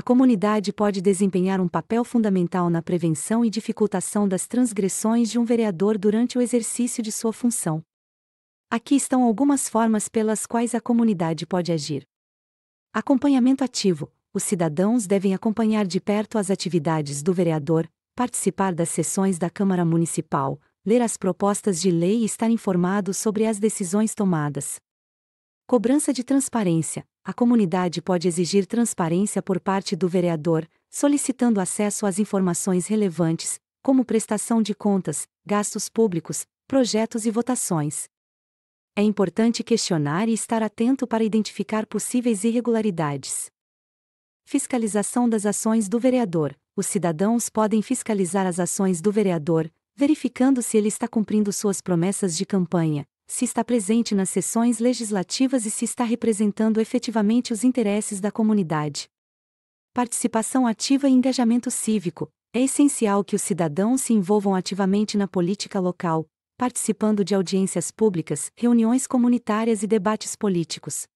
a comunidade pode desempenhar um papel fundamental na prevenção e dificultação das transgressões de um vereador durante o exercício de sua função. Aqui estão algumas formas pelas quais a comunidade pode agir. Acompanhamento ativo: os cidadãos devem acompanhar de perto as atividades do vereador, participar das sessões da Câmara Municipal, ler as propostas de lei e estar informados sobre as decisões tomadas. Cobrança de transparência: a comunidade pode exigir transparência por parte do vereador, solicitando acesso às informações relevantes, como prestação de contas, gastos públicos, projetos e votações. É importante questionar e estar atento para identificar possíveis irregularidades. Fiscalização das ações do vereador: os cidadãos podem fiscalizar as ações do vereador, verificando se ele está cumprindo suas promessas de campanha, se está presente nas sessões legislativas e se está representando efetivamente os interesses da comunidade. Participação ativa e engajamento cívico. É essencial que os cidadãos se envolvam ativamente na política local, participando de audiências públicas, reuniões comunitárias e debates políticos.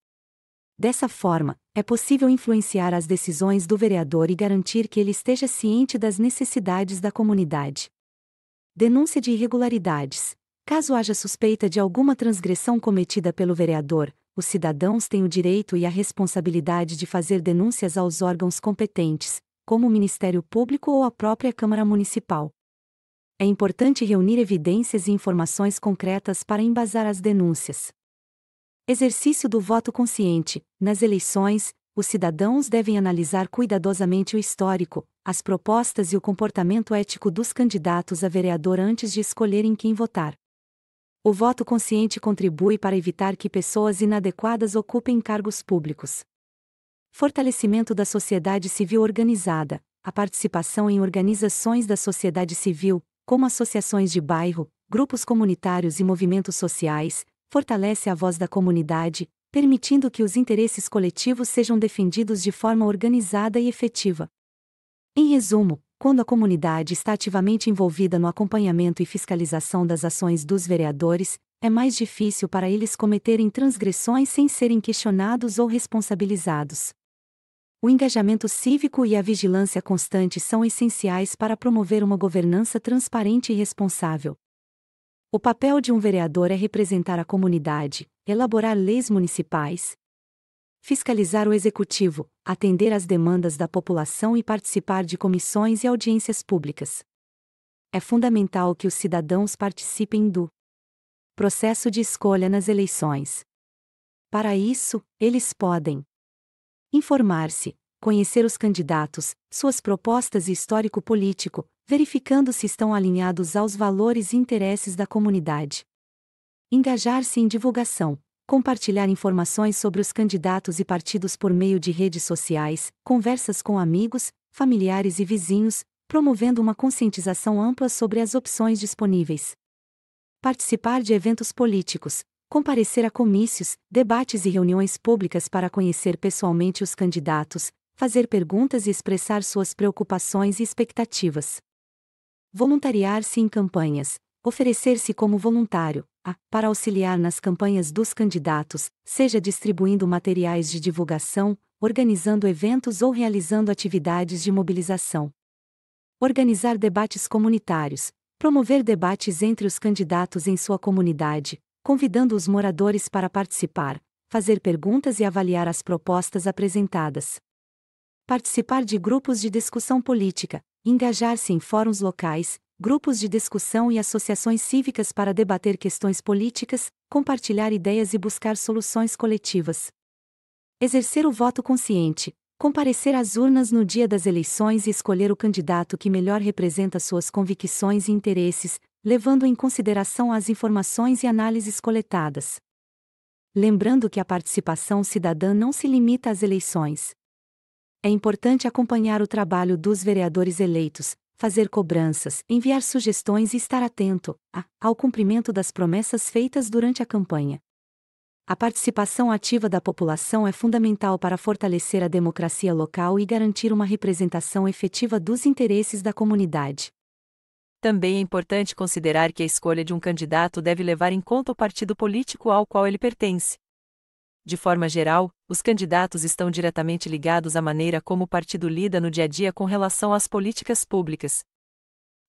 Dessa forma, é possível influenciar as decisões do vereador e garantir que ele esteja ciente das necessidades da comunidade. Denúncia de irregularidades. Caso haja suspeita de alguma transgressão cometida pelo vereador, os cidadãos têm o direito e a responsabilidade de fazer denúncias aos órgãos competentes, como o Ministério Público ou a própria Câmara Municipal. É importante reunir evidências e informações concretas para embasar as denúncias. Exercício do voto consciente. Nas eleições, os cidadãos devem analisar cuidadosamente o histórico, as propostas e o comportamento ético dos candidatos a vereador antes de escolherem quem votar. O voto consciente contribui para evitar que pessoas inadequadas ocupem cargos públicos. Fortalecimento da sociedade civil organizada. A participação em organizações da sociedade civil, como associações de bairro, grupos comunitários e movimentos sociais, fortalece a voz da comunidade, permitindo que os interesses coletivos sejam defendidos de forma organizada e efetiva. Em resumo, quando a comunidade está ativamente envolvida no acompanhamento e fiscalização das ações dos vereadores, é mais difícil para eles cometerem transgressões sem serem questionados ou responsabilizados. O engajamento cívico e a vigilância constante são essenciais para promover uma governança transparente e responsável. O papel de um vereador é representar a comunidade, elaborar leis municipais, fiscalizar o executivo, atender às demandas da população e participar de comissões e audiências públicas. É fundamental que os cidadãos participem do processo de escolha nas eleições. Para isso, eles podem informar-se, conhecer os candidatos, suas propostas e histórico político, verificando se estão alinhados aos valores e interesses da comunidade. Engajar-se em divulgação, compartilhar informações sobre os candidatos e partidos por meio de redes sociais, conversas com amigos, familiares e vizinhos, promovendo uma conscientização ampla sobre as opções disponíveis. Participar de eventos políticos, comparecer a comícios, debates e reuniões públicas para conhecer pessoalmente os candidatos, fazer perguntas e expressar suas preocupações e expectativas. Voluntariar-se em campanhas, oferecer-se como voluntário, a, para auxiliar nas campanhas dos candidatos, seja distribuindo materiais de divulgação, organizando eventos ou realizando atividades de mobilização. Organizar debates comunitários, promover debates entre os candidatos em sua comunidade, convidando os moradores para participar, fazer perguntas e avaliar as propostas apresentadas. Participar de grupos de discussão política, engajar-se em fóruns locais, grupos de discussão e associações cívicas para debater questões políticas, compartilhar ideias e buscar soluções coletivas. Exercer o voto consciente, comparecer às urnas no dia das eleições e escolher o candidato que melhor representa suas convicções e interesses, levando em consideração as informações e análises coletadas. Lembrando que a participação cidadã não se limita às eleições. É importante acompanhar o trabalho dos vereadores eleitos, fazer cobranças, enviar sugestões e estar atento a, ao cumprimento das promessas feitas durante a campanha. A participação ativa da população é fundamental para fortalecer a democracia local e garantir uma representação efetiva dos interesses da comunidade. Também é importante considerar que a escolha de um candidato deve levar em conta o partido político ao qual ele pertence. De forma geral, os candidatos estão diretamente ligados à maneira como o partido lida no dia a dia com relação às políticas públicas.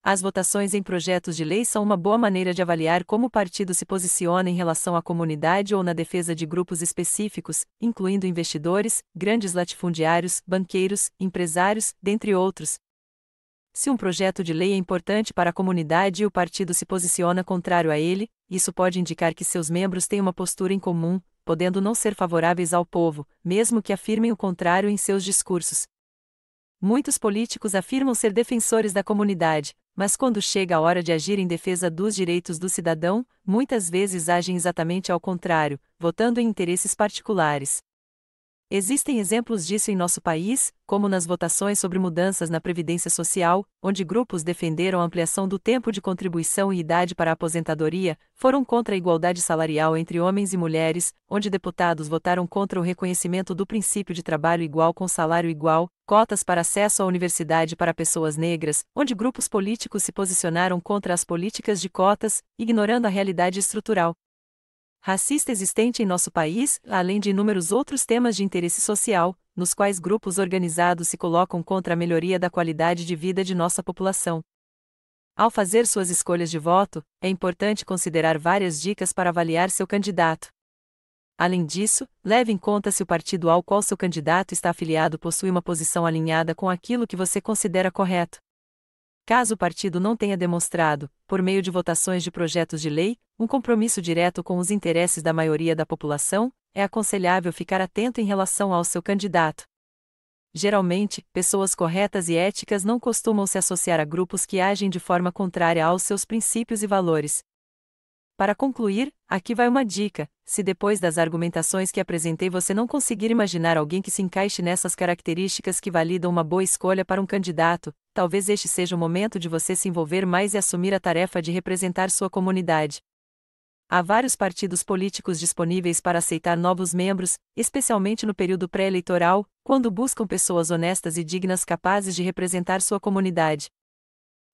As votações em projetos de lei são uma boa maneira de avaliar como o partido se posiciona em relação à comunidade ou na defesa de grupos específicos, incluindo investidores, grandes latifundiários, banqueiros, empresários, dentre outros. Se um projeto de lei é importante para a comunidade e o partido se posiciona contrário a ele, isso pode indicar que seus membros têm uma postura em comum, podendo não ser favoráveis ao povo, mesmo que afirmem o contrário em seus discursos. Muitos políticos afirmam ser defensores da comunidade, mas quando chega a hora de agir em defesa dos direitos do cidadão, muitas vezes agem exatamente ao contrário, votando em interesses particulares. Existem exemplos disso em nosso país, como nas votações sobre mudanças na Previdência Social, onde grupos defenderam a ampliação do tempo de contribuição e idade para a aposentadoria, foram contra a igualdade salarial entre homens e mulheres, onde deputados votaram contra o reconhecimento do princípio de trabalho igual com salário igual, cotas para acesso à universidade para pessoas negras, onde grupos políticos se posicionaram contra as políticas de cotas, ignorando a realidade estrutural racista existente em nosso país, além de inúmeros outros temas de interesse social, nos quais grupos organizados se colocam contra a melhoria da qualidade de vida de nossa população. Ao fazer suas escolhas de voto, é importante considerar várias dicas para avaliar seu candidato. Além disso, leve em conta se o partido ao qual seu candidato está afiliado possui uma posição alinhada com aquilo que você considera correto. Caso o partido não tenha demonstrado, por meio de votações de projetos de lei, um compromisso direto com os interesses da maioria da população, é aconselhável ficar atento em relação ao seu candidato. Geralmente, pessoas corretas e éticas não costumam se associar a grupos que agem de forma contrária aos seus princípios e valores. Para concluir, aqui vai uma dica: se depois das argumentações que apresentei você não conseguir imaginar alguém que se encaixe nessas características que validam uma boa escolha para um candidato, talvez este seja o momento de você se envolver mais e assumir a tarefa de representar sua comunidade. Há vários partidos políticos disponíveis para aceitar novos membros, especialmente no período pré-eleitoral, quando buscam pessoas honestas e dignas capazes de representar sua comunidade.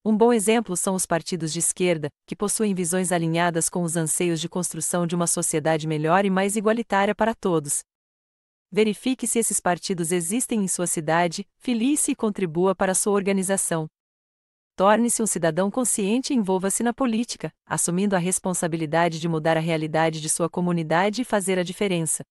Um bom exemplo são os partidos de esquerda, que possuem visões alinhadas com os anseios de construção de uma sociedade melhor e mais igualitária para todos. Verifique se esses partidos existem em sua cidade, filie-se e contribua para sua organização. Torne-se um cidadão consciente e envolva-se na política, assumindo a responsabilidade de mudar a realidade de sua comunidade e fazer a diferença.